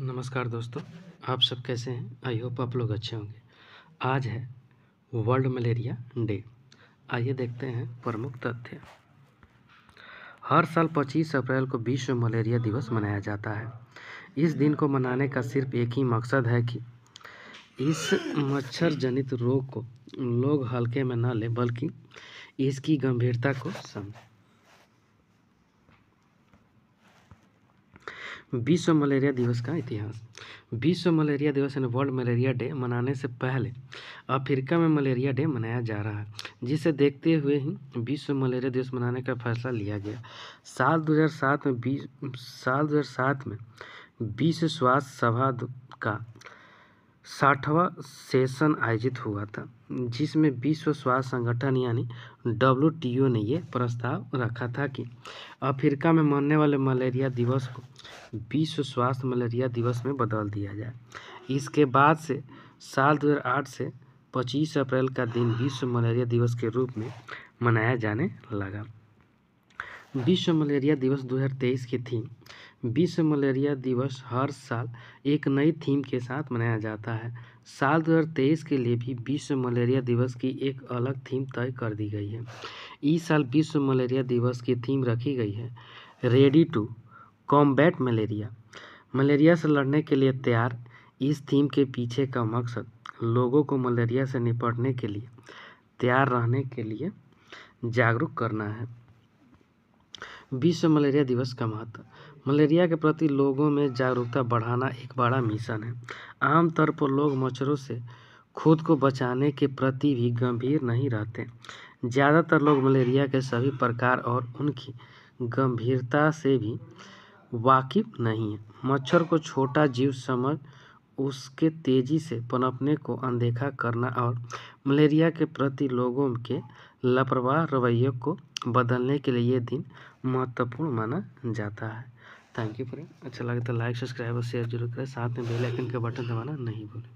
नमस्कार दोस्तों, आप सब कैसे हैं? आई होप आप लोग अच्छे होंगे। आज है वर्ल्ड मलेरिया डे। आइए देखते हैं प्रमुख तथ्य। हर साल 25 अप्रैल को विश्व मलेरिया दिवस मनाया जाता है। इस दिन को मनाने का सिर्फ़ एक ही मकसद है कि इस मच्छर जनित रोग को लोग हल्के में न लें, बल्कि इसकी गंभीरता को समझें विश्व मलेरिया दिवस का इतिहास। विश्व मलेरिया दिवस यानी वर्ल्ड मलेरिया डे मनाने से पहले अफ्रीका में मलेरिया डे मनाया जा रहा है, जिसे देखते हुए ही विश्व मलेरिया दिवस मनाने का फैसला लिया गया। साल 2007 में बीस साल 2007 में विश्व स्वास्थ्य सभा का साठवां सेशन आयोजित हुआ था, जिसमें विश्व स्वास्थ्य संगठन यानी डब्ल्यू ने ये प्रस्ताव रखा था कि अफ्रीका में मरने वाले मलेरिया दिवस को विश्व स्वास्थ्य मलेरिया दिवस में बदल दिया जाए। इसके बाद से साल 2008 से 25 अप्रैल का दिन विश्व मलेरिया दिवस के रूप में मनाया जाने लगा। विश्व मलेरिया दिवस 2023 की थीम विश्व मलेरिया दिवस हर साल एक नई थीम के साथ मनाया जाता है। साल 2023 के लिए भी विश्व मलेरिया दिवस की एक अलग थीम तय कर दी गई है। इस साल विश्व मलेरिया दिवस की थीम रखी गई है। Ready to combat malaria malaria से लड़ने के लिए तैयार, इस थीम के पीछे का मकसद लोगों को मलेरिया से निपटने के लिए, तैयार रहने के लिए जागरूक करना है। विश्व मलेरिया दिवस का महत्व। मलेरिया के प्रति लोगों में जागरूकता बढ़ाना एक बड़ा मिशन है। आमतौर पर लोग मच्छरों से खुद को बचाने के प्रति भी गंभीर नहीं रहते। ज़्यादातर लोग मलेरिया के सभी प्रकार और उनकी गंभीरता से भी वाकिफ नहीं है। मच्छर को छोटा जीव समझ, उसके तेज़ी से पनपने को अनदेखा करना और मलेरिया के प्रति लोगों के लापरवाह रवैये को बदलने के लिए ये दिन महत्वपूर्ण माना जाता है। थैंक यू फ्रेंड अच्छा लगे तो लाइक सब्सक्राइब और शेयर ज़रूर करें। साथ में बेल आइकन का बटन दबाना नहीं भूलें।